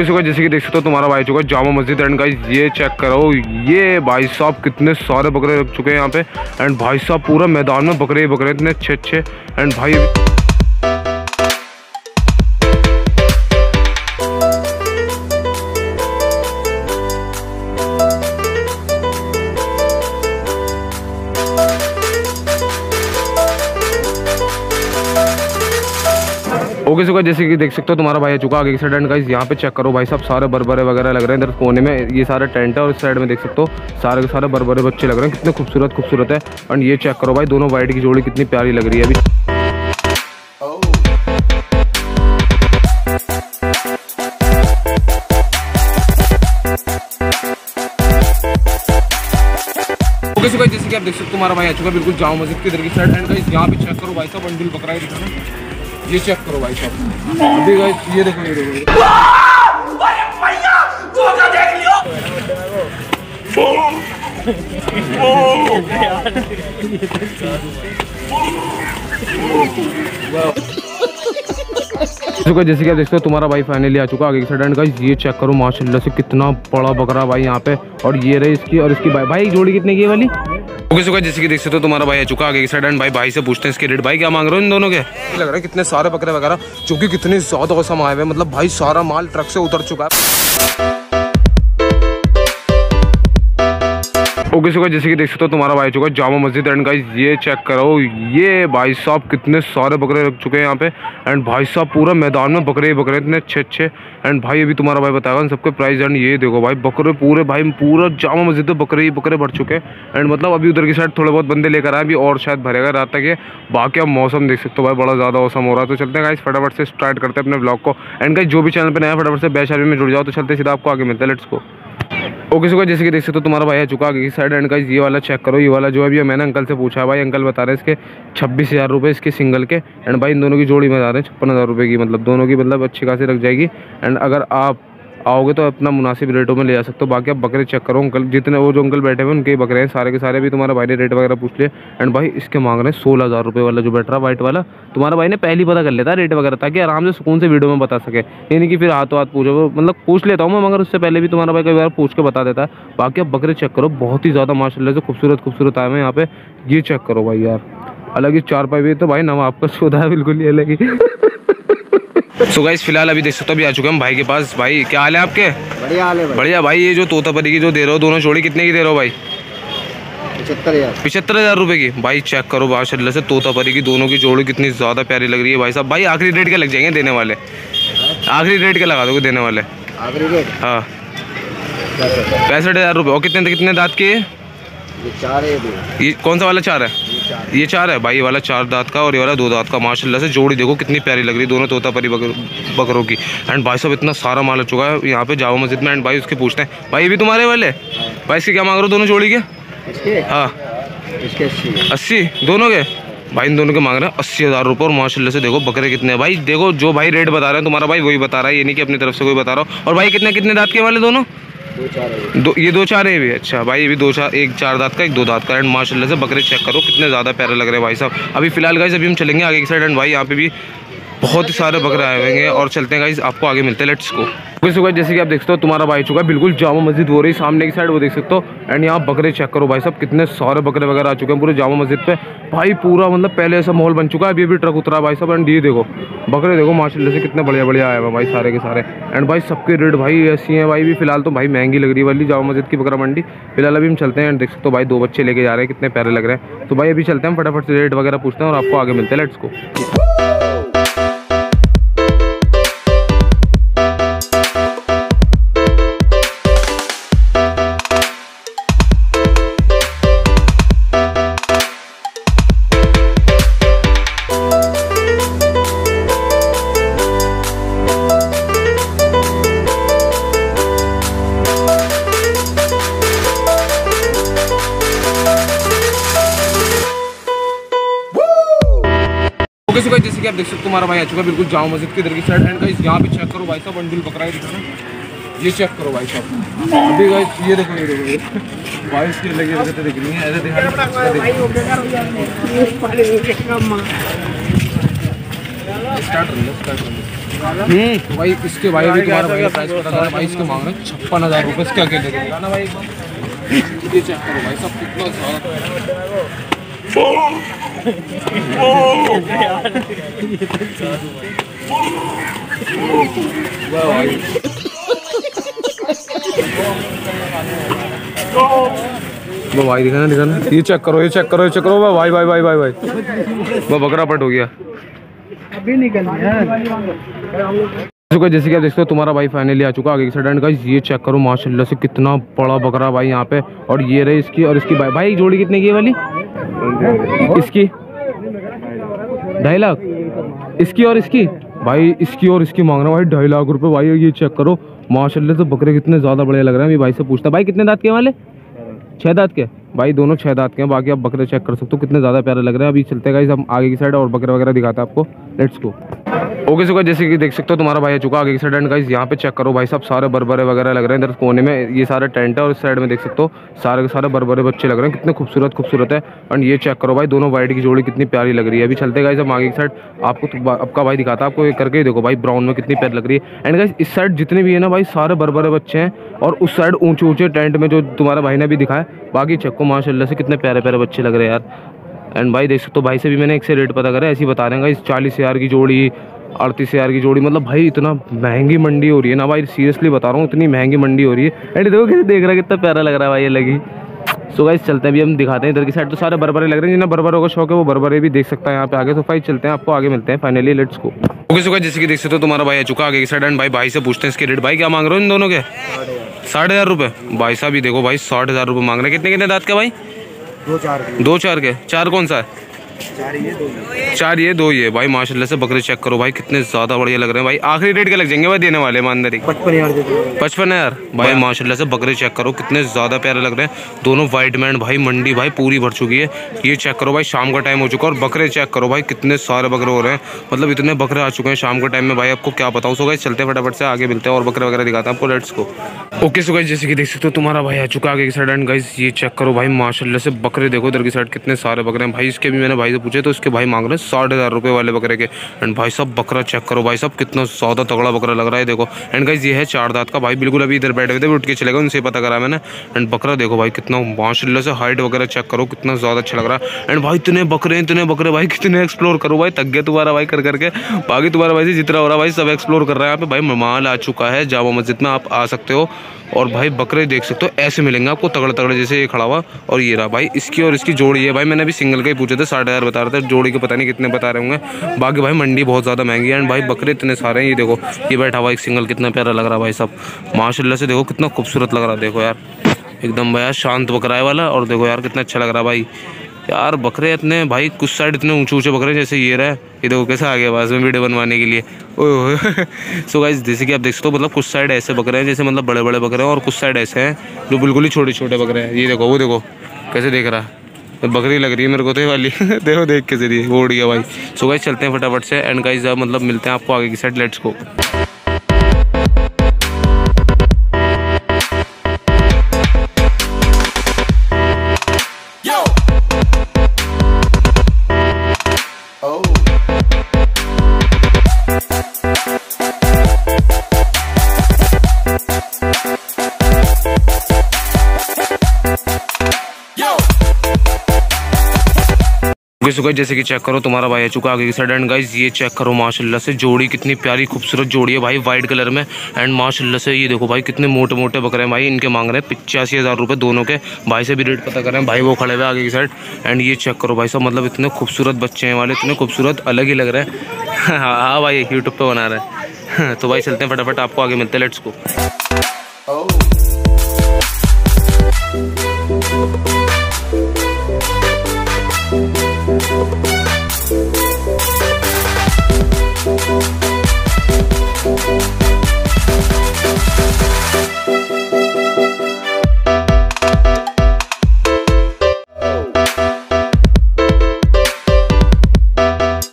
Okay so जैसे कि देख सकते हो तुम्हारा भाई चुका जामा मस्जिद एंड गाइस ये चेक करो, ये भाई साहब कितने सारे बकरे रख चुके हैं यहाँ पे। एंड भाई साहब पूरा मैदान में बकरे बकरे इतने अच्छे अच्छे एंड भाई ओके सो जैसे कि देख सकते हो, तुम्हारा भाई आ चुका आगे की साइड एंड गाइस यहाँ पे चेक करो भाई साहब, सारे बरबरे वगैरह लग रहे हैं इधर कोने में, ये सारे टेंट है और इस साइड में देख सकते हो, सारे के सारे बरबरे बच्चे लग रहे हैं, कितने खूबसूरत खूबसूरत है। एंड ये चेक करो भाई, दोनों वाइट की जोड़ी कितनी प्यारी लग रही है अभी। ओके सो जैसे कि आप देख सकते हो, तुम्हारा भाई आ चुका बिल्कुल जाओ मस्जिद के इधर की साइड एंड गाइस यहाँ पे चेक करो भाई साहब बंडल बकरा ये चेक करो भाई साहब अभी गाइस ये देखो ये देखो oh, देखो। चुका जैसे कि आप देखते हो, तुम्हारा भाई फाइनली आ चुका आगे की गाइस ये चेक करो, माशाल्लाह से कितना बड़ा बकरा भाई यहाँ पे। और ये रही इसकी, और इसकी भाई भाई, जोड़ी कितने की है वाली? ओके सुखा जैसे कि देख सकते हो, तुम्हारा भाई आ चुका आगे की साइड भाई भाई से पूछते हैं इसके रेट भाई, क्या मांग रहे हो इन दोनों के? लग रहा है कितने सारे बकरे वगैरह क्योंकि कितने ज़्यादा औसम आए हुए मतलब भाई, सारा माल ट्रक से उतर चुका है। ओके सुखा जैसे कि देख सकते हो, तुम्हारा भाई चुका जामा मस्जिद एंड गाइस ये चेक करो। ये भाई साहब कितने सारे बकरे रख चुके हैं यहाँ पे। एंड भाई साहब, पूरा मैदान में बकरे ही बकरे इतने अच्छे अच्छे एंड भाई, अभी तुम्हारा भाई बताएगा सबके प्राइस एंड ये देखो भाई, बकरे पूरे भाई, पूरा जामा मस्जिद में बकरे ही बकरे भर चुके हैं। एंड मतलब अभी उधर की साइड थोड़े बहुत बंदे लेकर आए, अभी और शायद भरेगा, रात तक ये बाकी अब मौसम देख सकते हो भाई, बड़ा ज़्यादा मौसम हो रहा है। तो चलते हैं गाइस फटाफट से स्टार्ट करते हैं अपने ब्लॉग को। एंड गाइस जो भी चैनल पर नया फटाफट से बैच में जुड़ जाओ तो चलते सीधा आपको आगे मिलता है लेट्स को ओके सो जैसे कि देख सकते हो, तुम्हारा भाई आ चुका आगे की साइड एंड का ये वाला चेक करो, ये वाला जो है अभी मैंने अंकल से पूछा भाई अंकल बता रहे इसके छब्बीस हज़ार रुपये इसके सिंगल के एंड भाई इन दोनों की जोड़ी बता रहे हैं, छप्पन हज़ार रुपये की मतलब दोनों की मतलब अच्छी खासी रख जाएगी एंड अगर आप आओगे तो अपना मुनासिब रेटों में ले जा सकते हो। बाकी आप बकरे चेक करो अंकल जितने वो जो अंकल बैठे हुए उनके बकरे हैं। सारे के सारे भी तुम्हारा भाई ने रेट वगैरह पूछ लिए। एंड भाई, इसके मांग रहे हैं सोलह हज़ार रुपये वाला जो बैठ रहा वाइट वाला। तुम्हारा भाई ने पहले पता कर लेता रेट वगैरह, ताकि आराम से सुकून से वीडियो में बता सके। यानी कि फिर हाथों हाथ पूछो मतलब पूछ लेता हूँ मैं, मगर उससे पहले भी तुम्हारा भाई कई बार पूछ के बता देता। है बाकी आप बकरे चेक करो, बहुत ही ज़्यादा माशाला से खूबसूरत खूबसूरत आए हैं यहाँ पे। ये चेक करो भाई यार। अलग ही चार पाई भी तो भाई नाम आपका शोधा है, बिल्कुल ही अलग ही। सो गाइस फ़िलहाल अभी देख सकते हो अभी आ चुके हम भाई के पास। भाई क्या हाल है आपके? बढ़िया हाल है भाई। बढ़िया भाई ये जो तोता परी की जो दे रहे हो दोनों जोड़ी कितने की दे रहे हो भाई? हज़ार। पिछहत्तर हज़ार रुपये की। भाई चेक करो माशाल्लाह से तोता परी की दोनों की जोड़ी कितनी ज़्यादा प्यारी लग रही है भाई साहब। भाई आखिरी रेट क्या लग जाएँगे देने वाले। आखिरी रेट क्या लगा दोगे देने वाले। आखिरी रेट हाँ। पैंसठ हज़ार रुपये और कितने कितने दांत के? ये? चार है कौन सा वाला चार है? ये चार ये चार है भाई ये वाला चार दांत का और ये वाला दो दांत का माशाल्लाह से जोड़ी देखो कितनी प्यारी लग रही है दोनों तोता परी बकर, बकरों की। एंड भाई साहब इतना सारा माल हो चुका है यहाँ पे जाओ मस्जिद में। एंड भाई उसके पूछते हैं भाई ये भी तुम्हारे वाले भाई इसके क्या मांग रहे हो दोनों जोड़ी के? हाँ। अस्सी अस्सी? दोनों के? भाई इन दोनों के मांग रहे हैं अस्सी हज़ार रुपये और माशाल्लाह से देखो बकरे कितने हैं। भाई देखो जो भाई रेट बता रहे हैं तुम्हारा भाई वही बता रहा है ये नहीं कि अपनी तरफ़ से कोई बता रहा हो। और भाई कितने कितने दांत के वाले दोनों? दो ये। दो चार है भी अच्छा। भाई, ये भी दो चार, एक चार दांत का, एक दो दांत का। एंड माशाल्लाह से बकरे चेक करो, कितने ज़्यादा प्यारे लग रहे हैं भाई साहब। अभी फ़िलहाल गाइज़ अभी हम चलेंगे आगे की साइड एंड भाई, यहाँ पे भी बहुत ही सारे बकरे आए हुए हैं। और चलते हैं गाइज़ आपको आगे मिलते हैं। लेट्स को ओके सो जैसे कि आप देख सकते हो, तुम्हारा भाई चुका है, बिल्कुल जामा मस्जिद हो रही सामने की साइड वो देख सकते हो। एंड यहाँ बकरे चेक करो भाई साहब, कितने सारे बकरे वगैरह आ चुके हैं पूरे जामा मस्जिद पे। भाई पूरा मतलब पहले ऐसा माहौल बन चुका है, अभी अभी ट्रक उतरा भाई साहब। एंड ये देखो, बकरे देखो, माशाल्लाह से कितने बढ़िया बढ़िया आए हुए हैं भाई सारे के सारे। एंड भाई सबके रेट भाई ऐसी हैं भाई भी फ़िलहाल तो भाई महँगी लग रही वाली जामा मस्जिद की बकरा मंडी। फ़िलहाल अभी हम चलते हैं एंड देख सकते हो भाई दो बच्चे लेके जा रहे हैं, कितने प्यारे लग रहे हैं। तो भाई अभी चलते हैं फटाफट से रेट वगैरह पूछते हैं और आपको आगे मिलते हैं लेट्स को ओके सो जैसे कि आप देख सकते हो तुम्हारा भाई आ चुका है बिल्कुल जाओ मस्जिद के इधर की साइड एंड गाइस यहाँ पे चेक करो भाई साहब बंडल पकड़ा है दिखाना ये चेक करो भाई साहब। अभी गाइस ये देखो ये देखो ये भाई इसकी लगी वजह दिख रही है ऐसे दिखा। स्टार्ट कर लो स्टार्ट कर लो। हम्म। तो भाई इसके भाई अभी तुम्हारा भाई प्राइस पता करो भाई इसके मांग रहे हैं छप्पन हज़ार रुपये इसके अकेले ना भाई ये चेक करो भाई सब कितना ज़्यादा वो भाई दिखाना दिखाना ये चेक करो ये चेक करो ये चेक करो। वाह, भाई भाई भाई भाई भाई। वो बकरा पट हो गया। अभी निकल चुका जैसे कि आप देखते हो तुम्हारा भाई फाइनली आ चुका आगे की साइड गाइस ये चेक करो माशाल्लाह से कितना बड़ा बकरा भाई यहाँ पे। और ये रहे इसकी और इसकी भाई भाई जोड़ी कितने की है वाली? इसकी? ढाई लाख? इसकी और इसकी? भाई, इसकी और इसकी मांग रहा हूँ भाई, ढाई लाख रुपए भाई, ये चेक करो। माशाल्लाह तो बकरे कितने ज़्यादा बड़े लग रहे हैं। भाई से पूछता भाई, कितने दांत के वाले? छह दांत के? भाई दोनों छह दांत के हैं, बाकी आप बकरे चेक कर सकते हो, कितने ज़्यादा प्यारे लग रहे हैं। अभी चलते हैं हम आगे की साइड और बकरे वगैरह दिखाते हैं आपको। लेट्स गो ओके सुखा जैसे कि देख सकते हो, तुम्हारा भाई आ चुका आगे की साइड एंड गाइस यहाँ पे चेक करो भाई सब सारे बरबरे वगैरह लग रहे हैं। इधर कोने में ये सारे टेंट है और इस साइड में देख सकते हो, सारे के सारे बरबरे बच्चे लग रहे हैं। कितने खूबसूरत खूबसूरत है। एंड ये चेक करो भाई, दोनों वाइट की जोड़ी कितनी प्यारी लग रही है। अभी चलते गाइस हम आगे की साइड आपको तो आपका भाई दिखाता है, आपको ये करके देखो भाई ब्राउन में कितनी प्यारी लग रही है। एंड गाइस इस साइड जितने भी है ना भाई, सारे बरबरे बच्चे हैं। और उस साइड ऊँचे ऊँचे टेंट में जो तुम्हारा भाई ने भी दिखाया बाकी चक्को माशाल्लाह से कितने प्यारे प्यारे बच्चे लग रहे हैं यार। एंड भाई देख सकते हो, भाई से भी मैंने एक से रेट पता करा ऐसे ही बता रहे हैं इस चालीस हज़ार की जोड़ी, अड़तीस हज़ार की जोड़ी मतलब भाई इतना महँगी मंडी हो रही है ना भाई सीरियसली बता रहा हूँ, इतनी महँगी मंडी हो रही है। एंड देखो कैसे देख रहा है, कितना प्यारा लग रहा है भाई ये लगी। सो गाइस चलते हैं, अभी हम दिखाते हैं इधर की साइड तो सारे बरबरे लग रहे हैं, जिन्हें बरबरों का शौक है, वो बरबरे भी देख सकता है यहाँ पे आगे। तो भाई चलते हैं, आपको आगे मिलते हैं finally let's go okay so जैसे कि देख सकते हो, तुम्हारा भाई आ चुका आगे की साइड एंड भाई भाई से पूछते हैं इसके रेट भाई, क्या मांग रहे हो इन दोनों के? साढ़े हज़ार रुपये भाई साहब ये देखो भाई साठ हज़ार रुपये मांग रहे कितने कितने दांत के भाई? दो चार दो चार के। चार कौन सा है? चार ये दो ये। चार ये दो ये भाई माशाल्लाह से बकरे चेक करो भाई कितने ज़्यादा बढ़िया लग रहे हैं भाई। आखिरी रेट के लग जाएँगे भाई देने वाले ईमानदारी। पचपन हज़ार पचपन यार? भाई माशाल्लाह से बकरे चेक करो कितने ज़्यादा प्यारे लग रहे हैं। दोनों वाइट मैन भाई मंडी भाई पूरी भर चुकी है। ये चेक करो भाई शाम का टाइम हो चुका है और बकरे चेक करो भाई कितने सारे बकरे हो रहे हैं। मतलब इतने बकरे आ चुके हैं शाम के टाइम में भाई आपको क्या बताऊँ सो गाइस चलते फटाफट से आगे मिलते हैं और बकरे वगैरह दिखाते हैं आपको let's go okay so guys जैसे कि देख सकते हो तुम्हारा भाई आ चुका आगे की साइड एंड गाइस ये चेक करो भाई माशाला से बकरे देखो इधर की साइड कितने सारे बकरे हैं। भाई इसके भी मैंने भाई से पूछे तो इसके भाई मांग रहे हैं साठ हज़ार रुपये वाले बकरे के। एंड भाई साहब, बकरा चेक करो, भाई साहब, कितना ज़्यादा तगड़ा बकरा लग रहा है, देखो। एंड गाइस ये है चार दांत का भाई, बिल्कुल अभी इधर बैठे हुए थे उठ के चले गए, उनसे पता करा मैंने। एंड बकरा देखो भाई, कितना माशाल्लाह से हाइट वगैरह चेक करो, कितना ज़्यादा अच्छा लग रहा है। एंड भाई, इतने बकरे इतने बकरे भाई, कितने एक्सप्लोर करो भाई तक गए तुम्हारा भाई कर करके। बाकी तुम्हारा भाई से जितना हो रहा है, भाई सब एक्सप्लोर कर रहा है यहाँ पे। भाई माल आ चुका है, जामा मस्जिद में आप आ सकते हो। और भाई बकरे देख सकते हो, ऐसे मिलेंगे आपको तगड़ तगड़े जैसे ये खड़ा हुआ और ये रहा भाई। इसकी और इसकी जोड़ी है भाई, मैंने अभी सिंगल का ही पूछा था, साढ़े हज़ार बता रहे थे, जोड़ी के पता नहीं कितने बता रहे होंगे। बाकी भाई मंडी बहुत ज़्यादा महँगी है एंड भाई बकरे इतने सारे हैं, ये देखो, ये बैठा हुआ एक सिंगल कितना प्यारा लग रहा भाई सब। माशाला से देखो, कितना खूबसूरत लग रहा देखो यार। एकदम भाई शांत बकराए वाला, और देखो यार कितना अच्छा लग रहा भाई। यार, बकरे इतने, भाई, कुछ साइड इतने ऊँचे ऊँचे बकरे जैसे ये रहा। ये देखो कैसे आ गया पास में वीडियो बनवाने के लिए। ओह सो गाइस जैसे कि आप देख सकते हो मतलब कुछ साइड ऐसे बकरे हैं जैसे मतलब बड़े बड़े बकरे हैं और कुछ साइड ऐसे हैं जो बिल्कुल ही छोटे छोटे बकरे हैं। ये देखो, वो देखो, कैसे देख रहा तो बकरी लग रही है मेरे को तो वाली। देखो, देख के ज़रिए वो उड़ गया भाई। सो गाइज़ चलते हैं फटाफट से। एंड गाइस मतलब मिलते हैं आपको आगे की side let's go okay so guys जैसे कि चेक करो, तुम्हारा भाई आ चुका आगे की साइड एंड गाइस ये चेक करो, माशाल्लाह से जोड़ी कितनी प्यारी खूबसूरत जोड़ी है भाई वाइट कलर में। एंड माशाल्लाह से ये देखो भाई, कितने मोटे मोटे बकरे हैं भाई। इनके मांग रहे हैं पिचासी हज़ार रुपये दोनों के। भाई से भी रेट पता करें, भाई वो खड़े हुए आगे की साइड एंड ये चेक करो भाई साहब मतलब इतने खूबसूरत बच्चे हैं वाले, इतने खूबसूरत अलग ही लग रहे हैं। हाँ भाई यूट्यूब पर बना रहे हैं। तो भाई चलते हैं फटाफट, आपको आगे मिलते हैं लेट्स को Thank